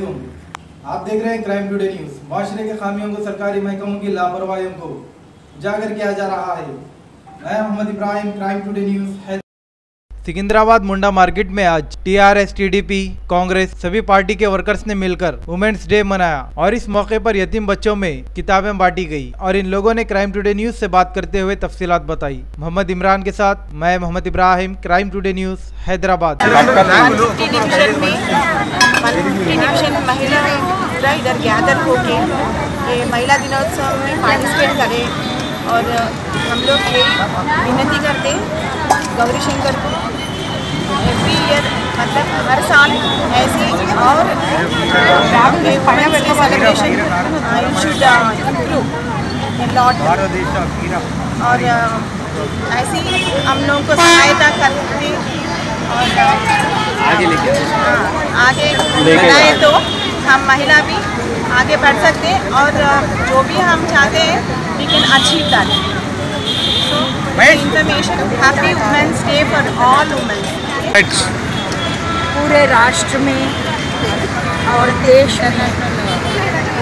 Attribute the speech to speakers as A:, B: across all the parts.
A: देख रहे हैं क्राइम टुडे न्यूज़ माशरे के खामियों को सरकारी महकमों की लापरवाहियों को उजागर किया जा रहा है। मैं Mohammed Ibrahim crime today news है सिकंदराबाद मुंडा मार्केट में आज टीआरएस टीडीपी कांग्रेस सभी पार्टी के वर्कर्स ने मिलकर वुमेन्स डे मनाया और इस मौके पर यतीम बच्चों में किताबें बांटी गई और इन लोगों ने क्राइम टुडे न्यूज़ से बात करते हुए तफसीलात बताई। मोहम्मद इमरान के साथ मैं Mohammed Ibrahim crime today news Hyderabad.
B: महिला इधर गैदर होके ये महिला दिनोत्सव में पार्टिसिपेट करें। और हम लोग ये विनती करते गौरी शंकर को। एवरी ईयर मतलब हर साल ऐसे और celebration you should improve lot और ऐसे ही हम लोगों को सहायता करते और आगे लेके आगे बढ़ाए तो हम महिला भी आगे बढ़ सकते हैं और जो भी हम चाहते हैं we can achieve that so information happy women's day for all womens
C: पूरे राष्ट्र में और देश में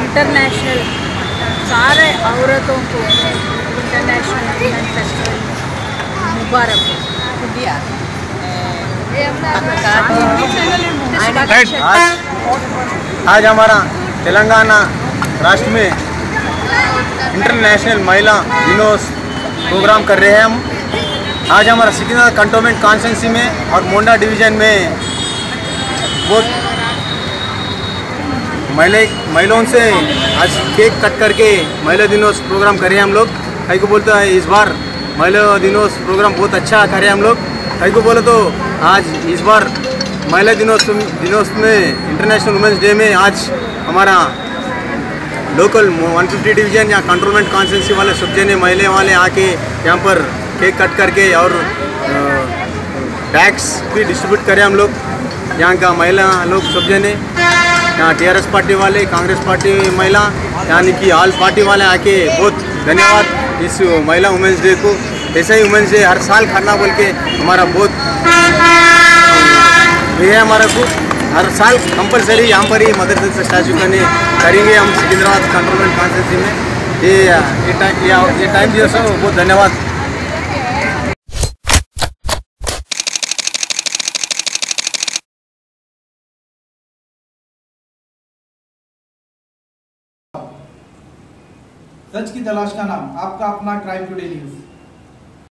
C: इंटरनेशनल सारे औरतों को इंटरनेशनल वुमेन फेस्टिवल मुबारक हो।
D: आज आज हमारा तेलंगाना राष्ट्र में इंटरनेशनल महिला दिनोस प्रोग्राम कर रहे हैं हम। आज हमारा सिकंदराबाद कंटोनमेंट कॉन्स्टेंसी में और मोंडा डिवीज़न में बहुत महिला, महिलाओं से आज केक कट करके महिला दिनोस प्रोग्राम करे हम लोग। कई को बोलते हैं इस बार महिला दिनोस प्रोग्राम बहुत अच्छा करे हम लोग। कई को बोले तो आज इस बार महिला दिनोस दिनोत्सव में इंटरनेशनल वुमेंस डे में आज हमारा लोकल 150 डिवीज़न या कंट्रोलमेंट कॉन्स्टेंसी वाले सब जने महिला वाले आके यहाँ पर केक कट करके और बैग्स भी डिस्ट्रीब्यूट करें हम लोग। यहाँ का महिला लोग सब जने यहाँ टीआरएस पार्टी वाले कांग्रेस पार्टी महिला, यानी कि ऑल पार्टी वाले आके बहुत धन्यवाद इस महिला वुमेंस डे को। ऐसा ही वुमेंस डे हर साल करना बोल के हमारा बहुत ये हमारा को हर साल कंपलसरी यहाँ पर ही मदर से स्टैचू करने करेंगे हम सिकंदराबाद कंट्रोलमेंट कॉन्स्टेंसी में। ये ये टाइम ये टाइम दिया सो बहुत धन्यवाद।
A: सच की तलाश का नाम, आपका अपना क्राइम टुडे न्यूज़